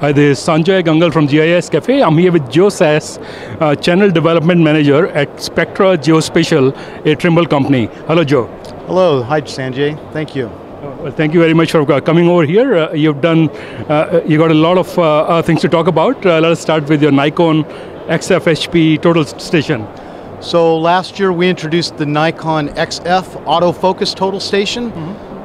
Hi, this is Sanjay Gangal from GIS Cafe. I'm here with Joe Sass, uh, Channel Development Manager at Spectra Geospatial, a Trimble company. Hello, Joe. Hello, hi Sanjay. Thank you. Well, thank you very much for uh, coming over here. Uh, you've done, uh, you got a lot of uh, uh, things to talk about. Uh, let us start with your Nikon XFHP total station. So last year we introduced the Nikon XF autofocus total station,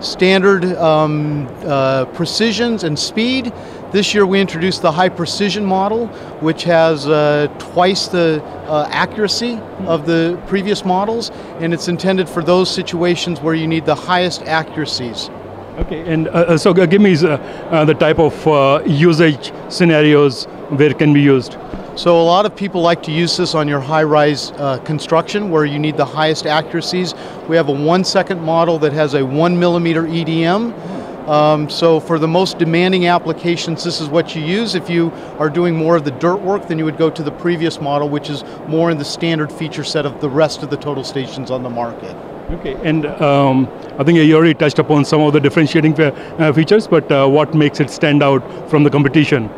standard um, uh, precisions and speed. This year we introduced the high precision model, which has uh, twice the uh, accuracy of the previous models, and it's intended for those situations where you need the highest accuracies. Okay, and uh, uh, so give me uh, uh, the type of uh, usage scenarios where it can be used. So a lot of people like to use this on your high-rise uh, construction where you need the highest accuracies. We have a one-second model that has a one millimeter EDM. Um, so for the most demanding applications, this is what you use. If you are doing more of the dirt work, then you would go to the previous model, which is more in the standard feature set of the rest of the total stations on the market. Okay, and um, I think you already touched upon some of the differentiating uh, features, but uh, what makes it stand out from the competition?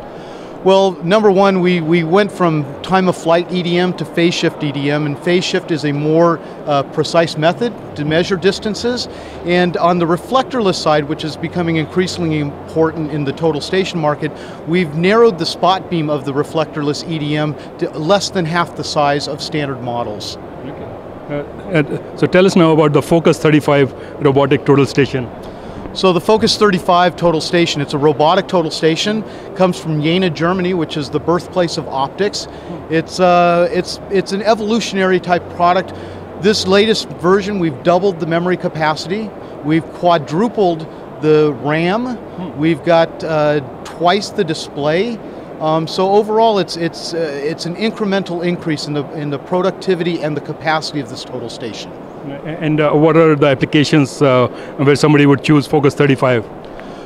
Well, number one, we, we went from time of flight EDM to phase shift EDM, and phase shift is a more uh, precise method to measure distances. And on the reflectorless side, which is becoming increasingly important in the total station market, we've narrowed the spot beam of the reflectorless EDM to less than half the size of standard models. Uh, so tell us now about the Focus 35 robotic total station. So the Focus 35 total station, it's a robotic total station, comes from Jena, Germany, which is the birthplace of optics. It's, uh, it's, it's an evolutionary type product. This latest version, we've doubled the memory capacity, we've quadrupled the RAM, we've got uh, twice the display. Um, so overall, it's, it's, uh, it's an incremental increase in the, in the productivity and the capacity of this total station. And uh, what are the applications uh, where somebody would choose Focus 35?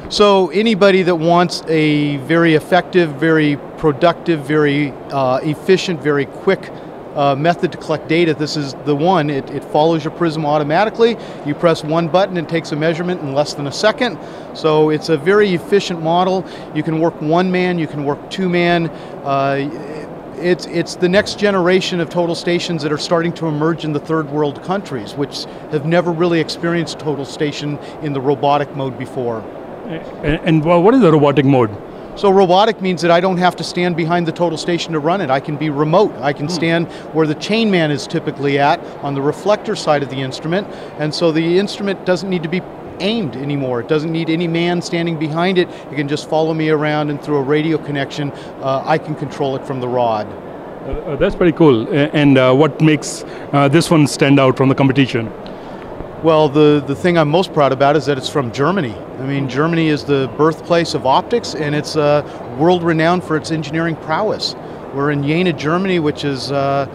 So anybody that wants a very effective, very productive, very uh, efficient, very quick uh, method to collect data, this is the one. It, it follows your prism automatically. You press one button it takes a measurement in less than a second. So it's a very efficient model. You can work one man, you can work two man. Uh, it's, it's the next generation of total stations that are starting to emerge in the third world countries, which have never really experienced total station in the robotic mode before. And, and what is the robotic mode? So robotic means that I don't have to stand behind the total station to run it. I can be remote. I can hmm. stand where the chain man is typically at on the reflector side of the instrument. And so the instrument doesn't need to be aimed anymore. It doesn't need any man standing behind it. It can just follow me around and through a radio connection, uh, I can control it from the rod. Uh, uh, that's pretty cool. And uh, what makes uh, this one stand out from the competition? Well, the, the thing I'm most proud about is that it's from Germany. I mean, Germany is the birthplace of optics, and it's uh, world renowned for its engineering prowess. We're in Jena, Germany, which is, uh,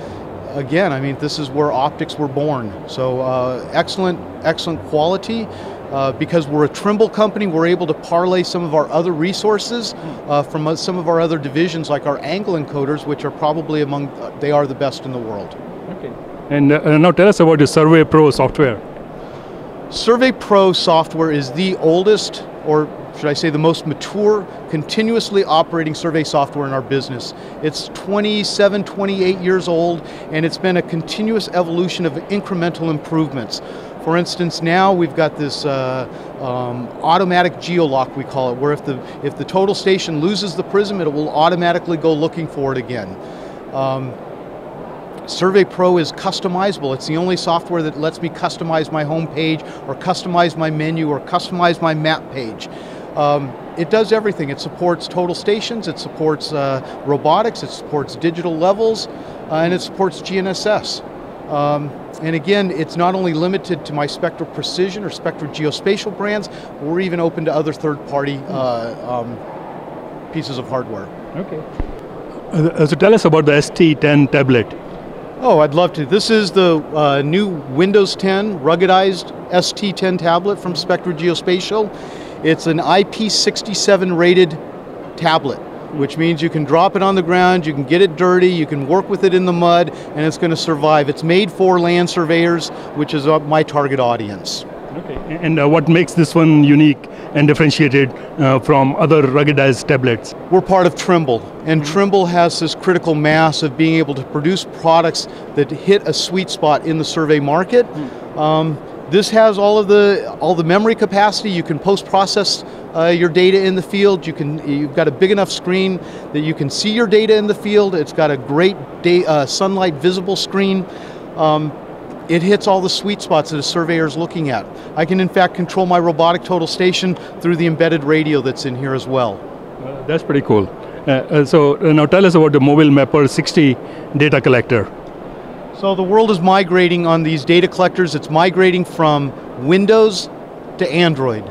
again, I mean, this is where optics were born. So, uh, excellent, excellent quality. Uh, because we're a Trimble company, we're able to parlay some of our other resources uh, from uh, some of our other divisions, like our angle encoders, which are probably among, they are the best in the world. Okay. And uh, now tell us about your Survey Pro software. Survey Pro software is the oldest, or should I say the most mature, continuously operating survey software in our business. It's 27, 28 years old, and it's been a continuous evolution of incremental improvements. For instance, now we've got this uh, um, automatic geolock, we call it, where if the, if the total station loses the prism, it will automatically go looking for it again. Um, Survey Pro is customizable. It's the only software that lets me customize my home page or customize my menu or customize my map page. Um, it does everything. It supports total stations, it supports uh, robotics, it supports digital levels, uh, and it supports GNSS. Um, and again, it's not only limited to my Spectra Precision or Spectra Geospatial brands, we're even open to other third-party uh, um, pieces of hardware. Okay. Uh, so tell us about the ST10 tablet. Oh, I'd love to. This is the uh, new Windows 10 ruggedized ST10 tablet from Spectra Geospatial. It's an IP67 rated tablet, which means you can drop it on the ground, you can get it dirty, you can work with it in the mud, and it's going to survive. It's made for land surveyors, which is uh, my target audience. Okay. And uh, what makes this one unique and differentiated uh, from other ruggedized tablets? We're part of Trimble, and Trimble has this critical mass of being able to produce products that hit a sweet spot in the survey market. Um, this has all of the all the memory capacity. You can post process uh, your data in the field. You can you've got a big enough screen that you can see your data in the field. It's got a great day, uh, sunlight visible screen. Um, it hits all the sweet spots that a surveyor is looking at. I can in fact control my robotic total station through the embedded radio that's in here as well. Uh, that's pretty cool. Uh, uh, so uh, now tell us about the Mobile Mapper 60 data collector. So the world is migrating on these data collectors. It's migrating from Windows to Android.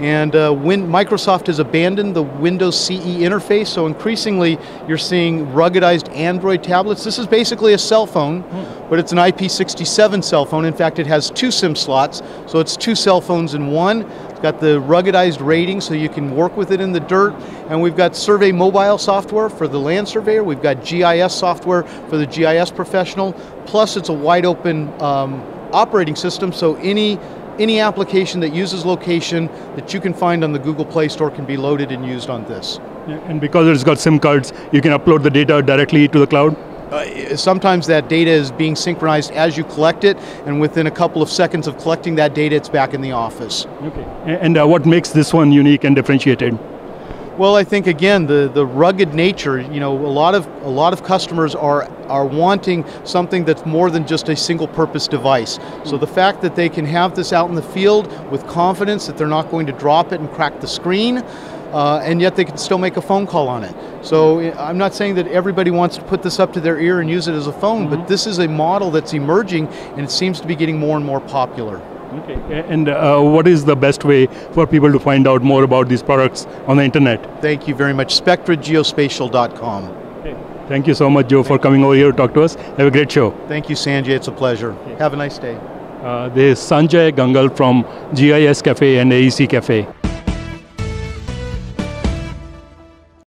And uh, when Microsoft has abandoned the Windows CE interface, so increasingly you're seeing ruggedized Android tablets. This is basically a cell phone, but it's an IP67 cell phone. In fact, it has two SIM slots, so it's two cell phones in one. Got the ruggedized rating, so you can work with it in the dirt. And we've got Survey Mobile software for the land surveyor. We've got GIS software for the GIS professional. Plus, it's a wide open um, operating system, so any any application that uses location that you can find on the Google Play Store can be loaded and used on this. Yeah, And because it's got SIM cards, you can upload the data directly to the cloud. Uh, sometimes that data is being synchronized as you collect it, and within a couple of seconds of collecting that data, it's back in the office. Okay. And uh, what makes this one unique and differentiated? Well, I think again the, the rugged nature. You know, a lot of a lot of customers are are wanting something that's more than just a single purpose device. So the fact that they can have this out in the field with confidence that they're not going to drop it and crack the screen. Uh, and yet they can still make a phone call on it. So I- I'm not saying that everybody wants to put this up to their ear and use it as a phone, but this is a model that's emerging and it seems to be getting more and more popular. Okay. And uh, what is the best way for people to find out more about these products on the internet? Thank you very much. SpectraGeospatial.com. Thank you so much, Joe, for coming over here to talk to us. Have a great show. Thank you, Sanjay. It's a pleasure. Have a nice day. Uh, this is Sanjay Gangal from GIS Cafe and AEC Cafe.